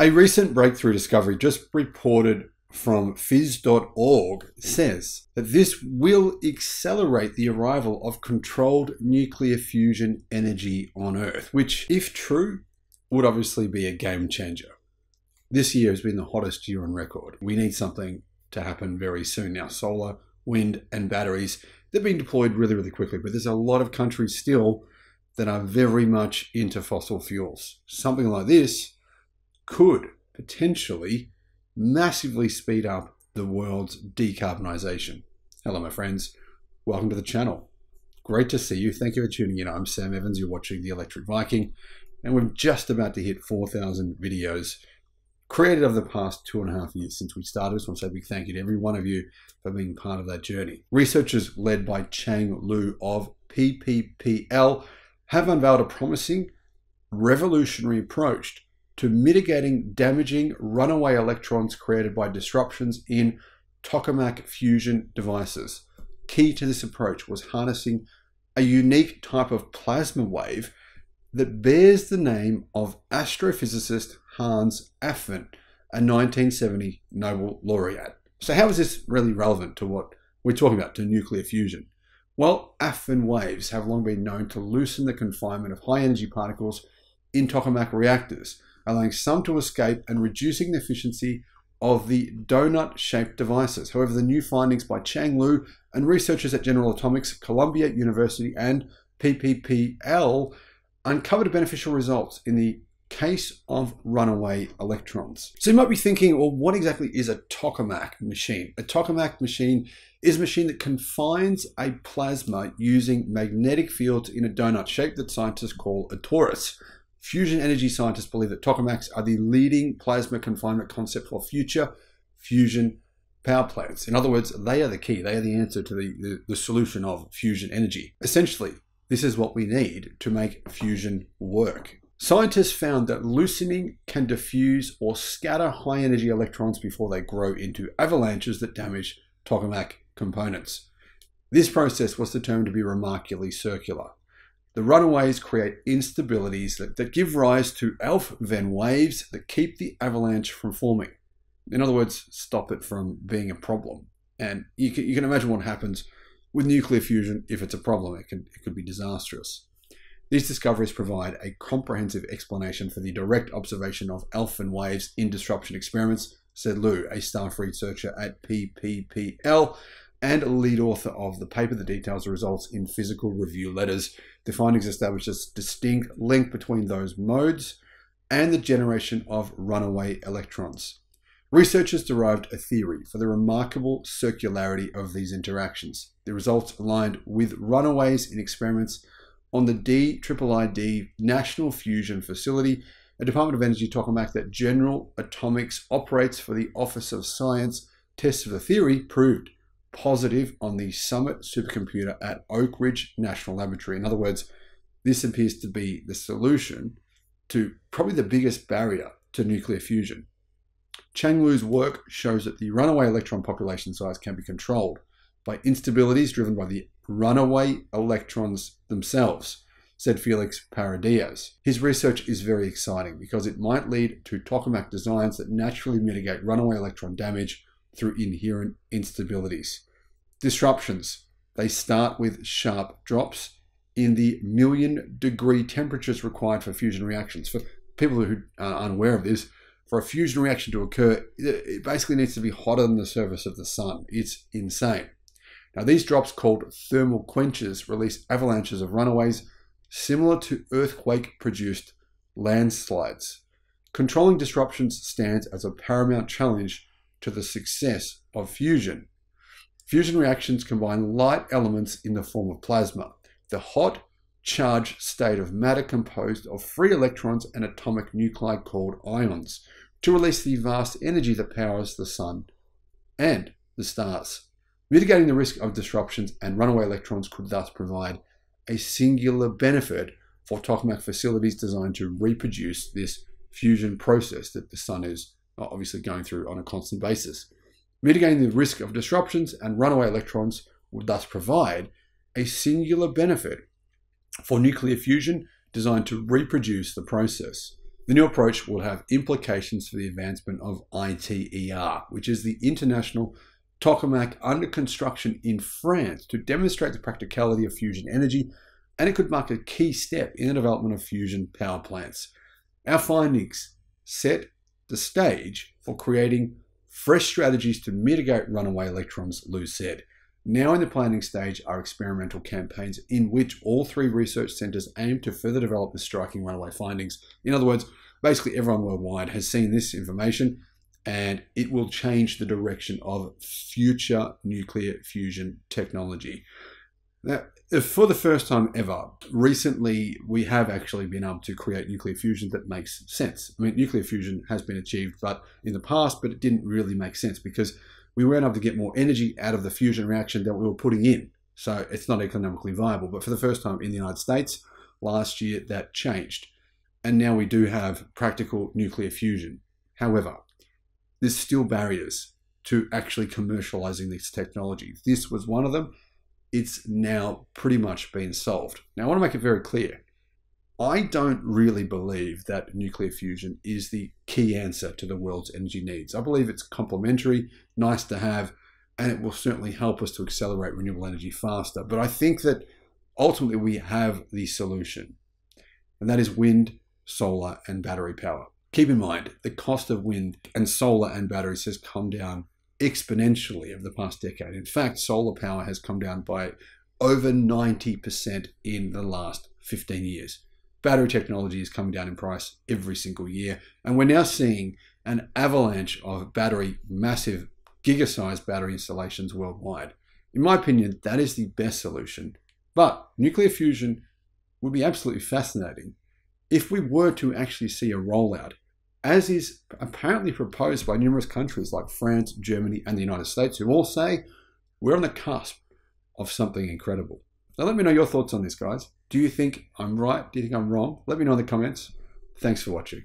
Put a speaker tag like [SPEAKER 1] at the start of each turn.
[SPEAKER 1] A recent breakthrough discovery just reported from phys.org says that this will accelerate the arrival of controlled nuclear fusion energy on Earth, which, if true, would obviously be a game changer. This year has been the hottest year on record. We need something to happen very soon now. Solar, wind, and batteries, they're being deployed really, really quickly, but there's a lot of countries still that are very much into fossil fuels. Something like this could potentially massively speed up the world's decarbonisation. Hello, my friends. Welcome to the channel. Great to see you. Thank you for tuning in. I'm Sam Evans. You're watching The Electric Viking, and we're just about to hit 4,000 videos created over the past two and a half years since we started. I want to say a big thank you to every one of you for being part of that journey. Researchers led by Chang Lu of PPPL have unveiled a promising revolutionary approach to mitigating damaging runaway electrons created by disruptions in tokamak fusion devices. Key to this approach was harnessing a unique type of plasma wave that bears the name of astrophysicist Hans Alfvén, a 1970 Nobel laureate. So, how is this really relevant to what we're talking about, to nuclear fusion? Well, Alfvén waves have long been known to loosen the confinement of high energy particles in tokamak reactors, allowing some to escape and reducing the efficiency of the donut shaped devices. However, the new findings by Chang Lu and researchers at General Atomics, Columbia University, and PPPL uncovered beneficial results in the case of runaway electrons. So you might be thinking, well, what exactly is a tokamak machine? A tokamak machine is a machine that confines a plasma using magnetic fields in a donut shape that scientists call a torus. Fusion energy scientists believe that tokamaks are the leading plasma confinement concept for future fusion power plants. In other words, they are the key. They are the answer to the, the, the solution of fusion energy. Essentially, this is what we need to make fusion work. Scientists found that loosening can diffuse or scatter high energy electrons before they grow into avalanches that damage tokamak components. This process was determined to be remarkably circular. The runaways create instabilities that, that give rise to Alfvén waves that keep the avalanche from forming. In other words, stop it from being a problem. And you can, you can imagine what happens with nuclear fusion if it's a problem. It, can, it could be disastrous. These discoveries provide a comprehensive explanation for the direct observation of Alfvén waves in disruption experiments, said Lu, a staff researcher at PPPL and a lead author of the paper that details the results in physical review letters. The findings establish a distinct link between those modes and the generation of runaway electrons. Researchers derived a theory for the remarkable circularity of these interactions. The results aligned with runaways in experiments on the DIII-D National Fusion Facility, a Department of Energy tokamak that General Atomics operates for the Office of Science. Tests of the theory proved positive on the Summit supercomputer at Oak Ridge National Laboratory. In other words, this appears to be the solution to probably the biggest barrier to nuclear fusion. Chang Lu's work shows that the runaway electron population size can be controlled by instabilities driven by the runaway electrons themselves, said Felix Parra Diaz. His research is very exciting because it might lead to tokamak designs that naturally mitigate runaway electron damage through inherent instabilities. Disruptions. They start with sharp drops in the million degree temperatures required for fusion reactions. For people who are unaware of this, for a fusion reaction to occur, it basically needs to be hotter than the surface of the sun. It's insane. Now, these drops, called thermal quenches, release avalanches of runaways similar to earthquake produced landslides. Controlling disruptions stands as a paramount challenge to the success of fusion. Fusion reactions combine light elements in the form of plasma, the hot, charged state of matter composed of free electrons and atomic nuclei called ions, to release the vast energy that powers the sun and the stars. Mitigating the risk of disruptions and runaway electrons could thus provide a singular benefit for tokamak facilities designed to reproduce this fusion process that the sun is obviously going through on a constant basis. Mitigating the risk of disruptions and runaway electrons would thus provide a singular benefit for nuclear fusion designed to reproduce the process. The new approach will have implications for the advancement of ITER, which is the International Tokamak under construction in France to demonstrate the practicality of fusion energy, and it could mark a key step in the development of fusion power plants. Our findings set the stage for creating fresh strategies to mitigate runaway electrons, Liu said. Now in the planning stage are experimental campaigns in which all three research centres aim to further develop the striking runaway findings. In other words, basically everyone worldwide has seen this information and it will change the direction of future nuclear fusion technology. Now, for the first time ever, recently we have actually been able to create nuclear fusion that makes sense. I mean, nuclear fusion has been achieved, but in the past, but it didn't really make sense because we weren't able to get more energy out of the fusion reaction that we were putting in. So it's not economically viable. But for the first time in the United States, last year that changed. And now we do have practical nuclear fusion. However, there's still barriers to actually commercializing this technology. This was one of them. It's now pretty much been solved. Now, I want to make it very clear. I don't really believe that nuclear fusion is the key answer to the world's energy needs. I believe it's complementary, nice to have, and it will certainly help us to accelerate renewable energy faster. But I think that ultimately we have the solution, and that is wind, solar, and battery power. Keep in mind, the cost of wind and solar and batteries has come down exponentially over the past decade. In fact, solar power has come down by over 90% in the last 15 years. Battery technology is coming down in price every single year, and we're now seeing an avalanche of battery, massive giga-sized battery installations worldwide. In my opinion, that is the best solution. But nuclear fusion would be absolutely fascinating if we were to actually see a rollout, as is apparently proposed by numerous countries like France, Germany, and the United States, who all say we're on the cusp of something incredible. Now, let me know your thoughts on this, guys. Do you think I'm right? Do you think I'm wrong? Let me know in the comments. Thanks for watching.